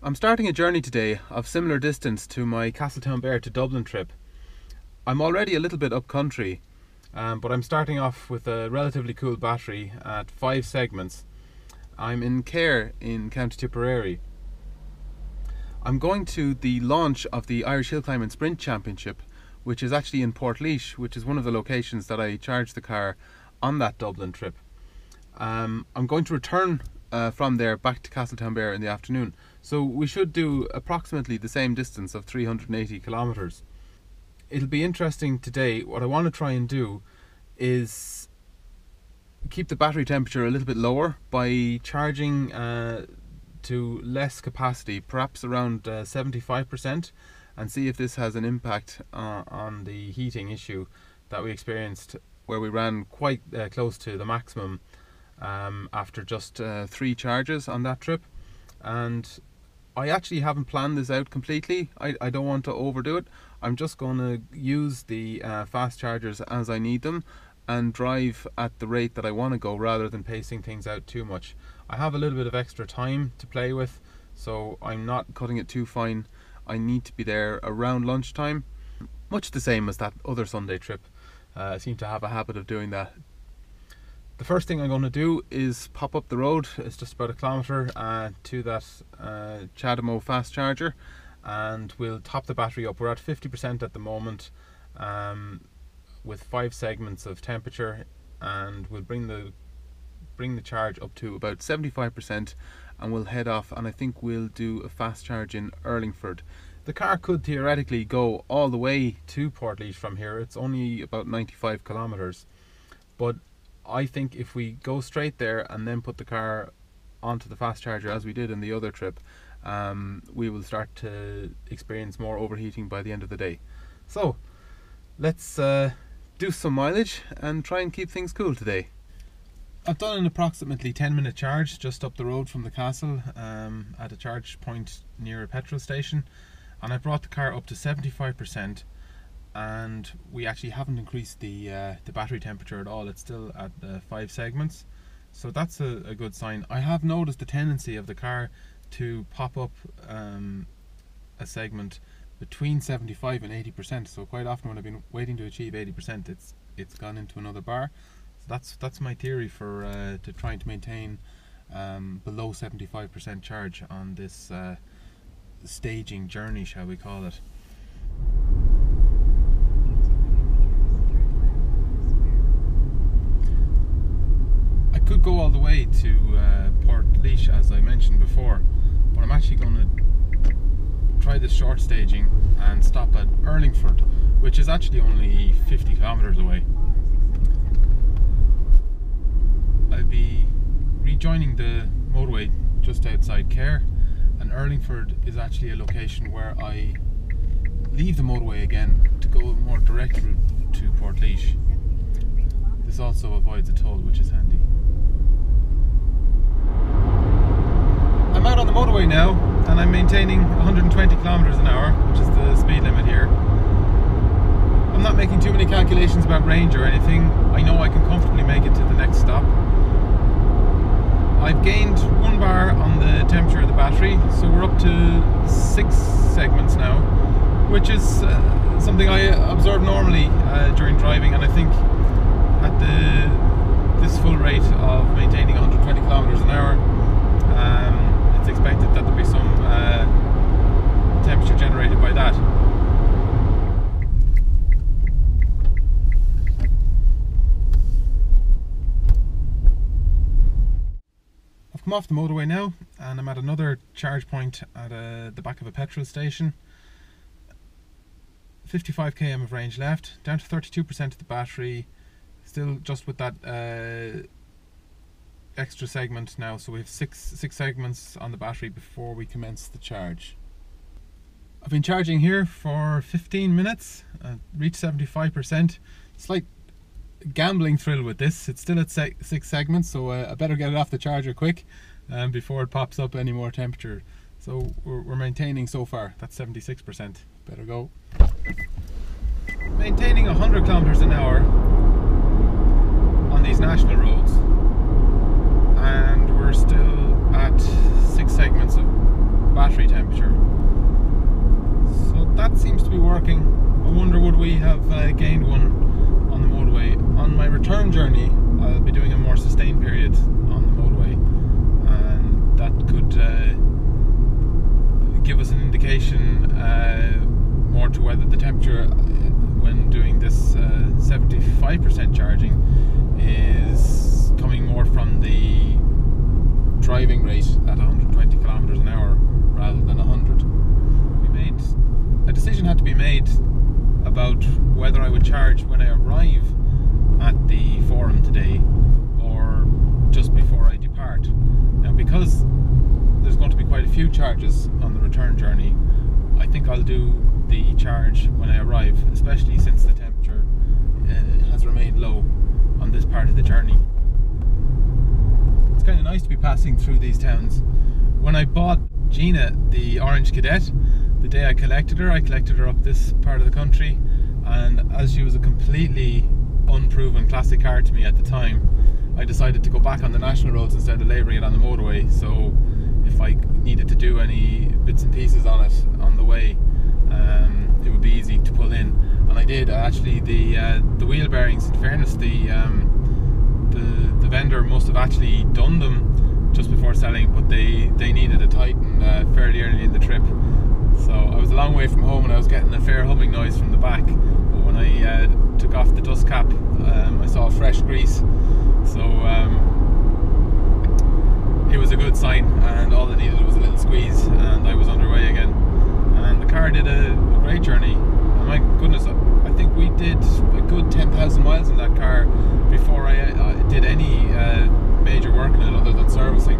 I'm starting a journey today of similar distance to my Castletownbere to Dublin trip. I'm already a little bit up country, um, but I'm starting off with a relatively cool battery at five segments. I'm in Cahir in County Tipperary. I'm going to the launch of the Irish Hillclimb and Sprint Championship, which is actually in Portlaoise, which is one of the locations that I charged the car on that Dublin trip. Um, I'm going to return uh, from there back to Castletownbere in the afternoon. So we should do approximately the same distance of 380 kilometers. It'll be interesting today. What I want to try and do is keep the battery temperature a little bit lower by charging uh, to less capacity, perhaps around uh, 75%, and see if this has an impact uh, on the heating issue that we experienced where we ran quite uh, close to the maximum um, after just uh, three charges on that trip. And I actually haven't planned this out completely. I, I don't want to overdo it. I'm just going to use the uh, fast chargers as I need them and drive at the rate that I want to go rather than pacing things out too much. I have a little bit of extra time to play with, so I'm not cutting it too fine. I need to be there around lunchtime, much the same as that other Sunday trip. Uh, I seem to have a habit of doing that the first thing I'm going to do is pop up the road. It's just about a kilometre uh, to that uh, CHAdeMO fast charger and we'll top the battery up. We're at 50% at the moment um, with five segments of temperature and we'll bring the bring the charge up to about 75% and we'll head off and I think we'll do a fast charge in Urlingford. The car could theoretically go all the way to Portlaoise from here. It's only about 95 kilometers. But I think if we go straight there and then put the car onto the fast charger as we did in the other trip, um, we will start to experience more overheating by the end of the day. So let's uh, do some mileage and try and keep things cool today. I've done an approximately 10 minute charge just up the road from the castle um, at a charge point near a petrol station and I brought the car up to 75% and we actually haven't increased the uh, the battery temperature at all. It's still at uh, five segments. So that's a, a, good sign. I have noticed the tendency of the car to pop up um, a segment between 75 and 80 percent. So quite often when I've been waiting to achieve 80 percent it's it's gone into another bar. So that's that's my theory for uh, to trying to maintain um, below 75 percent charge on this uh, staging journey shall we call it could go all the way to uh, Portlaoise as I mentioned before but I'm actually going to try this short staging and stop at Urlingford which is actually only 50 kilometers away. I'll be rejoining the motorway just outside Cahir and Urlingford is actually a location where I leave the motorway again to go a more direct route to Portlaoise this also avoids a toll which is handy out on the motorway now and I'm maintaining 120 kilometers an hour, which is the speed limit here. I'm not making too many calculations about range or anything. I know I can comfortably make it to the next stop. I've gained one bar on the temperature of the battery, so we're up to six segments now, which is uh, something I observe normally uh, during driving, and I think at the this full rate of maintaining 120 kilometers an hour, um, it's expected that there'll be some uh, temperature generated by that. I've come off the motorway now and I'm at another charge point at uh, the back of a petrol station. 55 km of range left, down to 32% of the battery, still just with that uh, extra segment now so we have six six segments on the battery before we commence the charge. I've been charging here for 15 minutes uh, reached 75% slight gambling thrill with this. It's still at six segments so uh, I better get it off the charger quick um, before it pops up any more temperature. So we're, we're maintaining so far that's 76% better go. Maintaining 100 kilometers an hour on these national roads that seems to be working. I wonder would we have uh, gained one on the motorway. On my return journey, I'll be doing a more sustained period on the motorway, and that could uh, give us an indication uh, more to whether the temperature uh, when doing this uh, 75% charging is coming more from the driving rate at 120 kilometers an hour rather than 100 a decision had to be made about whether I would charge when I arrive at the forum today or just before I depart. Now, because there's going to be quite a few charges on the return journey, I think I'll do the charge when I arrive, especially since the temperature uh, has remained low on this part of the journey. It's kind of nice to be passing through these towns. When I bought Gina the Orange Kadett, the day I collected her, I collected her up this part of the country, and as she was a completely unproven classic car to me at the time, I decided to go back on the national roads instead of labouring it on the motorway. So if I needed to do any bits and pieces on it on the way, um, it would be easy to pull in. And I did actually. The uh, the wheel bearings, in fairness, the um, the the vendor must have actually done them just before selling, but they they needed a tighten uh, fairly early in the trip. So I was a long way from home and I was getting a fair humming noise from the back. But when I uh, took off the dust cap, um, I saw fresh grease. So um, it was a good sign, and all it needed was a little squeeze, and I was underway again. And the car did a, a great journey. And my goodness, I think we did a good 10,000 miles in that car before I, I did any uh, major work in it other than servicing.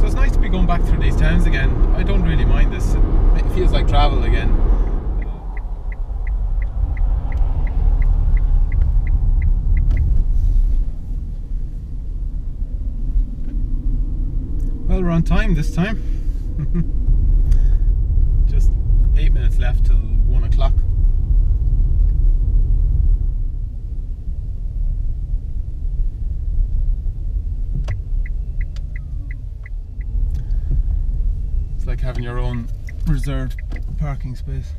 So it's nice to be going back through these towns again. I don't really mind this. It feels like travel again. Well, we're on time this time. Just eight minutes left till one o'clock. It's like having your own reserved parking space.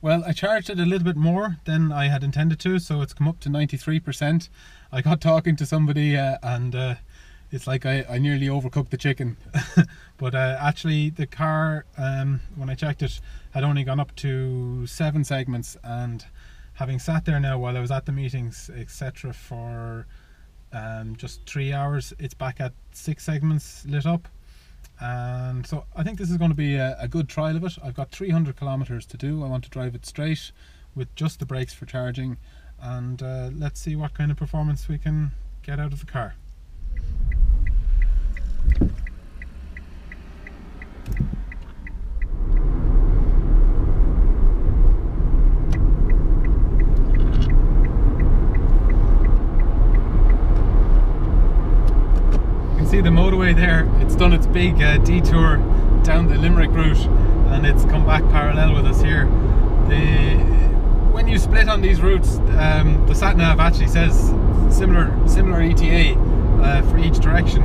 Well, I charged it a little bit more than I had intended to, so it's come up to 93%. I got talking to somebody uh, and uh, it's like I, I nearly overcooked the chicken. but uh, actually, the car, um, when I checked it, had only gone up to seven segments. And having sat there now while I was at the meetings, etc., for um, just three hours, it's back at six segments lit up and so I think this is going to be a, a, good trial of it. I've got 300 kilometers to do. I want to drive it straight with just the brakes for charging and uh, let's see what kind of performance we can get out of the car. See there. It's done its big uh, detour down the Limerick route and it's come back parallel with us here. The when you split on these routes, um, the sat nav actually says similar similar ETA uh, for each direction.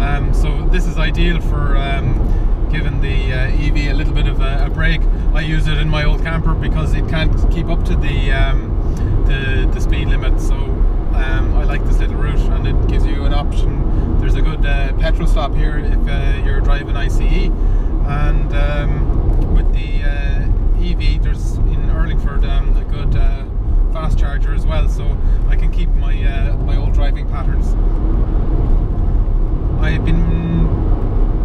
Um, so this is ideal for um, giving the uh, EV a little bit of a, a, break. I use it in my old camper because it can't keep up to the um, the, the speed limit. So um, I like this little route and it gives you an option. There's a uh, stop here if uh, you're driving ICE and um, with the uh, EV there's in Urlingford um, a good uh, fast charger as well so I can keep my, uh, my old driving patterns. I've been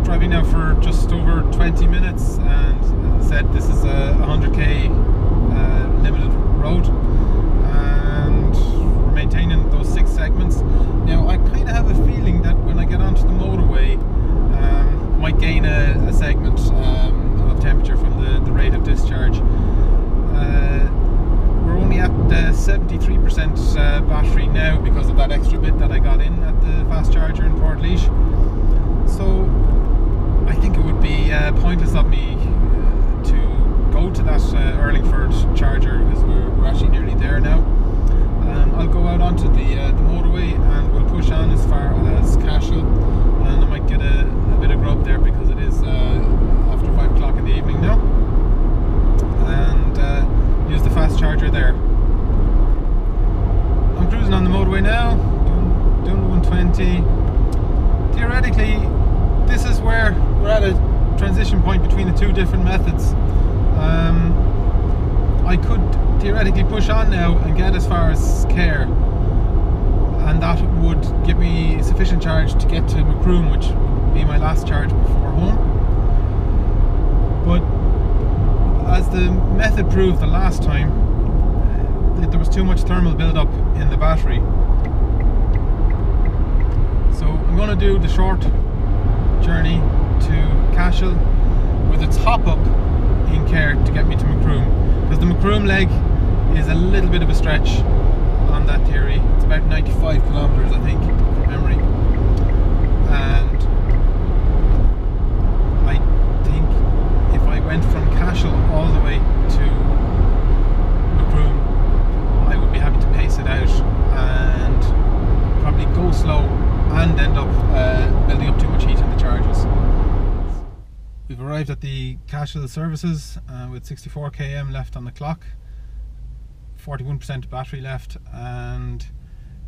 driving now for just over 20 minutes and said this is a 100k uh, limited road and maintaining those six segments. Now, I kind of have a feeling that get onto the motorway, um, might gain a, a segment um, of temperature from the, the rate of discharge. Uh, we're only at 73% uh, battery now because of that extra bit that I got in at the fast charger in Portlaoise. So I think it would be uh, pointless of me uh, to go to that uh, Urlingford charger because we're, we're actually nearly there now. Um, I'll go out onto the, uh, the motorway and push on as far as Cashel, and I might get a, a bit of grub there because it is uh, after five o'clock in the evening now. And uh, use the fast charger there. I'm cruising on the motorway now, doing, doing 120. Theoretically, this is where we're at a transition point between the two different methods. Um, I could theoretically push on now and get as far as Cahir and that would give me sufficient charge to get to Macroom, which would be my last charge before home. But as the method proved the last time, uh, there was too much thermal buildup in the battery. So I'm going to do the short journey to Cashel with its hop up in Cahir to get me to Macroom because the Macroom leg is a little bit of a stretch that theory. It's about 95 kilometers, I think, from memory. And I think if I went from Cashel all the way to Macroom, I would be happy to pace it out and probably go slow and end up uh, building up too much heat in the charges. We've arrived at the Cashel services uh, with 64 km left on the clock, 41% battery left, and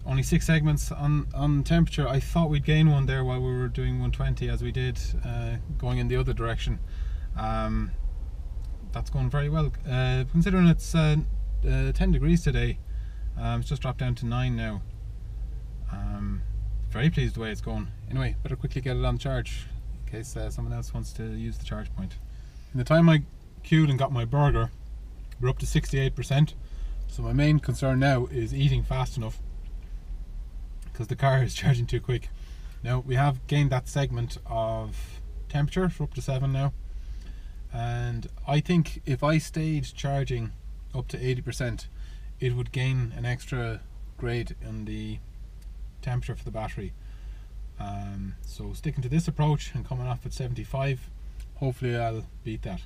only six segments on, on temperature. I thought we'd gain one there while we were doing 120 as we did uh, going in the other direction. Um, that's going very well. Uh, considering it's uh, uh 10 degrees today, um, it's just dropped down to 9 now. Um, very pleased the way it's going. Anyway, better quickly get it on charge in case uh, someone else wants to use the charge point. In the time I queued and got my burger, we're up to 68%. So my main concern now is eating fast enough because the car is charging too quick. Now we have gained that segment of temperature, we're up to 7 now. And I think if I stayed charging up to 80%, it would gain an extra grade in the temperature for the battery. Um, so sticking to this approach and coming off at 75, hopefully I'll beat that.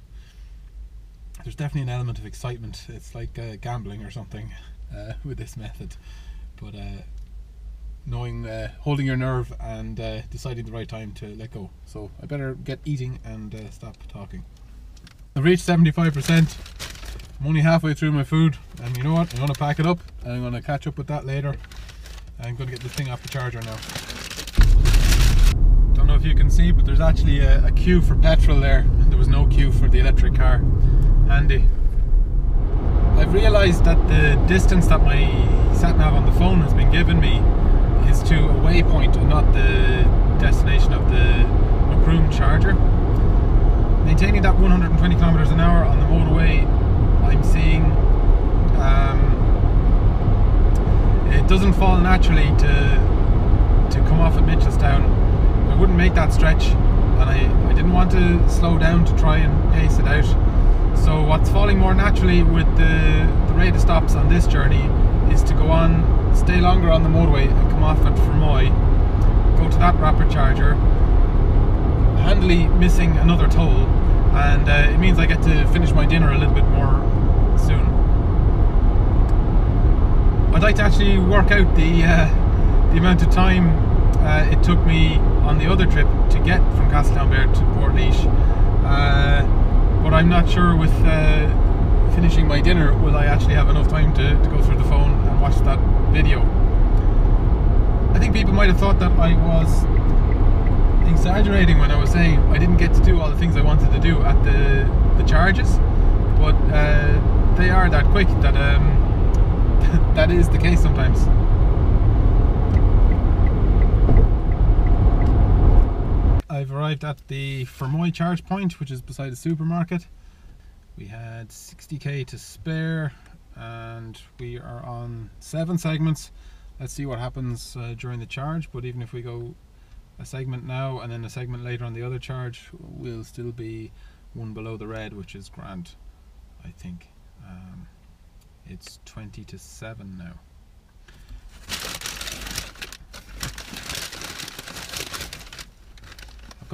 There's definitely an element of excitement. It's like uh, gambling or something uh, with this method, but uh, knowing, uh, holding your nerve and uh, deciding the right time to let go. So I better get eating and stop talking. I've reached 75%. I'm only halfway through my food, and you know what? I'm to pack it up, and I'm going to catch up with that later. I'm going to get this thing off the charger now. Don't know if you can see, but there's actually a, a queue for petrol there. There was no queue for the electric car. Handy. I've realised that the distance that my sat nav on the phone has been giving me is to a waypoint and not the destination of the Macroom charger. Maintaining that 120 kilometers an hour on the motorway, I'm seeing um, it doesn't fall naturally to to come off at Mitchelstown. I wouldn't make that stretch, and I, I didn't want to slow down to try and pace it out. So what's falling more naturally with the, the rate of stops on this journey is to go on, stay longer on the motorway and come off at Fermoy, go to that rapid charger, handily missing another toll, and uh, it means I get to finish my dinner a little bit more soon. I'd like to actually work out the uh, the amount of time uh, it took me on the other trip to get from Castletownbere to Portlaoise. Uh, but I'm not sure with uh, finishing my dinner will I actually have enough time to, to go through the phone and watch that video. I think people might have thought that I was exaggerating when I was saying I didn't get to do all the things I wanted to do at the the charges, but uh, they are that quick that um, that is the case sometimes. I've arrived at the Fermoy charge point, which is beside the supermarket. We had 60k to spare, and we are on seven segments. Let's see what happens uh, during the charge. But even if we go a segment now and then a segment later on the other charge, we'll still be one below the red, which is grand, I think. Um, it's 20 to 7 now.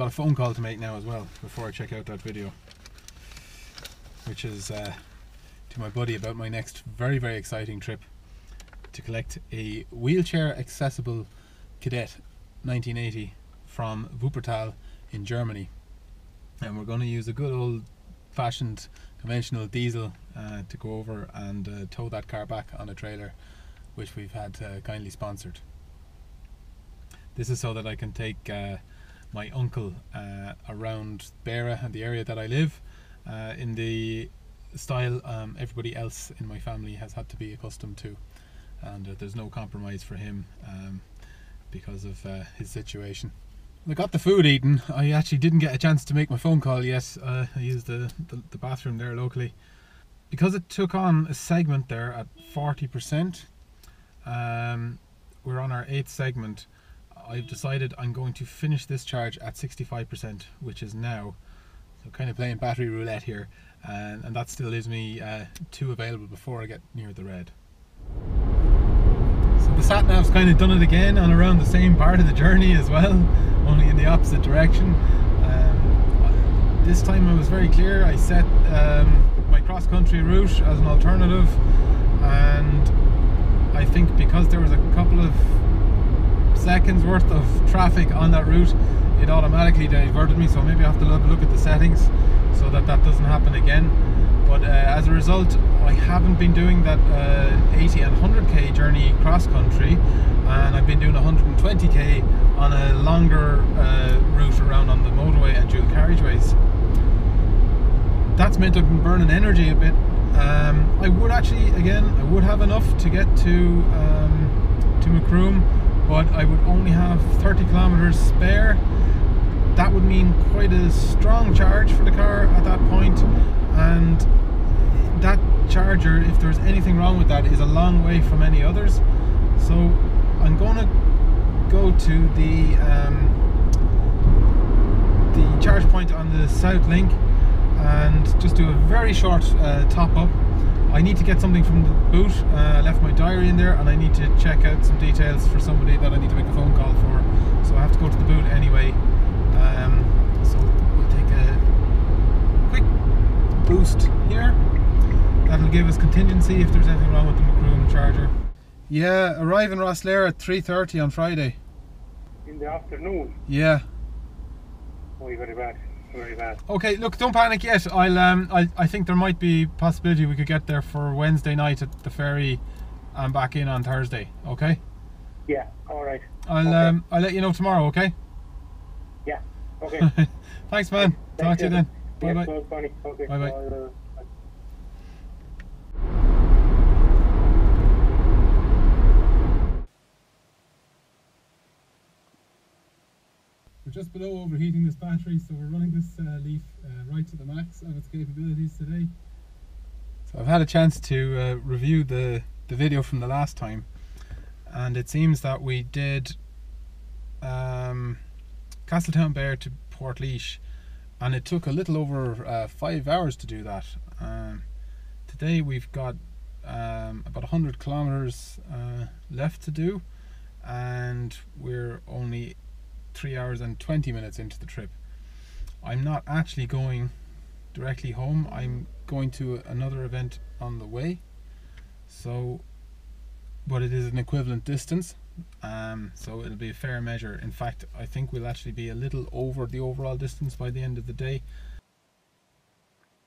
Got a phone call to make now as well before I check out that video, which is uh, to my buddy about my next very, very exciting trip to collect a wheelchair accessible Kadett 1980 from Wuppertal in Germany. And we're going to use a good old fashioned conventional diesel uh, to go over and uh, tow that car back on a trailer which we've had uh, kindly sponsored. This is so that I can take uh, my uncle uh, around Beara and the area that I live uh, in the style um, everybody else in my family has had to be accustomed to. And uh, there's no compromise for him um, because of uh, his situation. I got the food eaten. I actually didn't get a chance to make my phone call yet. Uh, I used the, the, the bathroom there locally. Because it took on a segment there at 40%, um, we're on our eighth segment. I've decided I'm going to finish this charge at 65%, which is now. So kind of playing battery roulette here, and, and that still leaves me uh, two available before I get near the red. So the sat nav's kind of done it again on around the same part of the journey as well, only in the opposite direction. Um, this time I was very clear. I set um, my cross country route as an alternative, and I think because there was a couple of seconds worth of traffic on that route, it automatically diverted me. So maybe I have to look, look at the settings so that that doesn't happen again. But uh, as a result, I haven't been doing that uh, 80 and 100k journey cross country, and I've been doing 120k on a longer uh, route around on the motorway and dual carriageways. That's meant I've been burning energy a bit. Um, I would actually, again, I would have enough to get to um, to Macroom, but I would only have 30 kilometers spare. That would mean quite a strong charge for the car at that point, and that charger, if there's anything wrong with that, is a long way from any others. So I'm to go to the um, the charge point on the south link and just do a very short uh, top up. I need to get something from the boot. Uh, I left my diary in there, and I need to check out some details for somebody that I need to make a phone call for. So I have to go to the boot anyway. Um, so we'll take a quick boost here. That'll give us contingency if there's anything wrong with the Macroom charger. Yeah, arrive in Rosslare at 3.30 on Friday. In the afternoon? Yeah. Oh, you very bad. Very bad. Okay, look, don't panic yet. I'll um, I, I think there might be possibility we could get there for Wednesday night at the ferry and back in on Thursday. Okay. Yeah. All right. I'll okay. um, I'll let you know tomorrow. Okay. Yeah. Okay. Thanks, man. Talk to you then. Bye bye. well, funny. Okay. Bye bye. Uh, We're just below overheating this battery, so we're running this uh, Leaf uh, right to the max of its capabilities today. So I've had a chance to uh, review the, the video from the last time, and it seems that we did um, Castletownbere to Port and it took a little over uh, five hours to do that. Um, today we've got um, about 100 kilometers uh, left to do, and we're only three hours and 20 minutes into the trip. I'm not actually going directly home, I'm going to another event on the way. So, but it is an equivalent distance, um, so it'll be a fair measure. In fact, I think we'll actually be a little over the overall distance by the end of the day.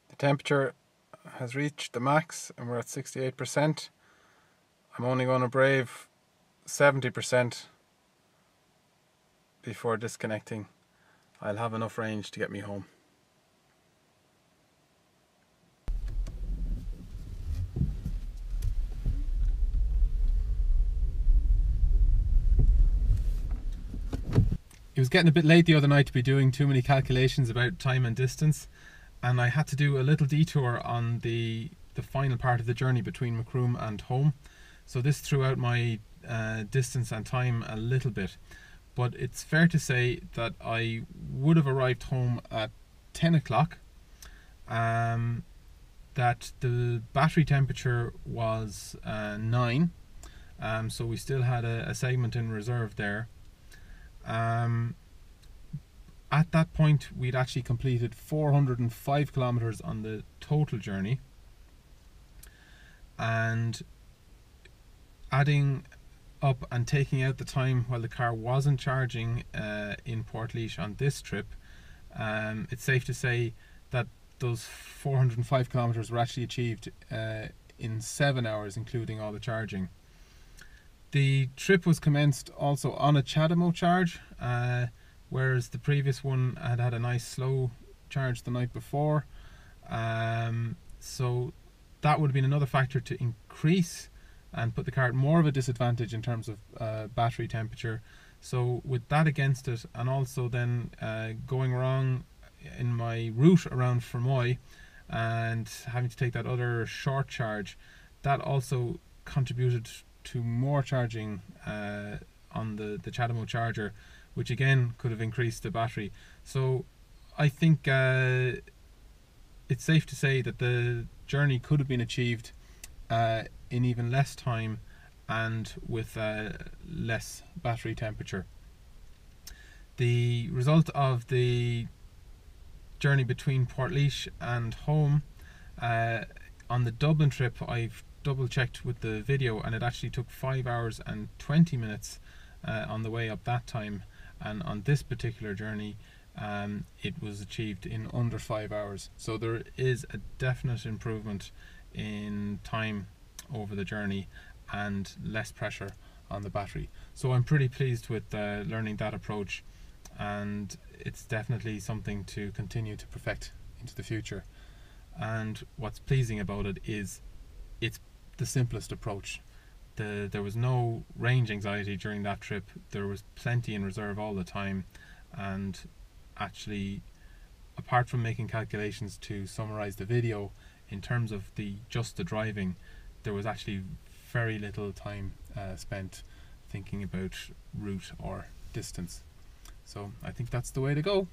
The temperature has reached the max and we're at 68%. I'm only going to brave 70% before disconnecting. I'll have enough range to get me home. It was getting a bit late the other night to be doing too many calculations about time and distance, and I had to do a little detour on the the final part of the journey between Macroom and home. So this threw out my uh, distance and time a little bit but it's fair to say that I would have arrived home at 10 o'clock. Um, that the battery temperature was uh, 9, um, so we still had a, a segment in reserve there. Um, at that point, we'd actually completed 405 kilometers on the total journey, and adding up and taking out the time while the car wasn't charging uh, in Portlaoise on this trip, um, it's safe to say that those 405 kilometers were actually achieved uh, in seven hours, including all the charging. The trip was commenced also on a CHAdeMO charge, uh, whereas the previous one had had a nice slow charge the night before. Um, so that would have been another factor to increase and put the car at more of a disadvantage in terms of uh, battery temperature. So with that against it, and also then uh, going wrong in my route around Fermoy and having to take that other short charge, that also contributed to more charging uh, on the, the CHAdeMO charger, which again could have increased the battery. So I think uh, it's safe to say that the journey could have been achieved uh, in even less time and with uh, less battery temperature. The result of the journey between Portlaoise and home uh, on the Dublin trip, I've double checked with the video and it actually took 5 hours and 20 minutes uh, on the way up that time. And on this particular journey um, it was achieved in under 5 hours. So there is a definite improvement in time over the journey and less pressure on the battery. So I'm pretty pleased with uh, learning that approach and it's definitely something to continue to perfect into the future. And what's pleasing about it is it's the simplest approach. The, there was no range anxiety during that trip. There was plenty in reserve all the time and actually apart from making calculations to summarize the video in terms of the just the driving there was actually very little time uh, spent thinking about route or distance. So I think that's the way to go.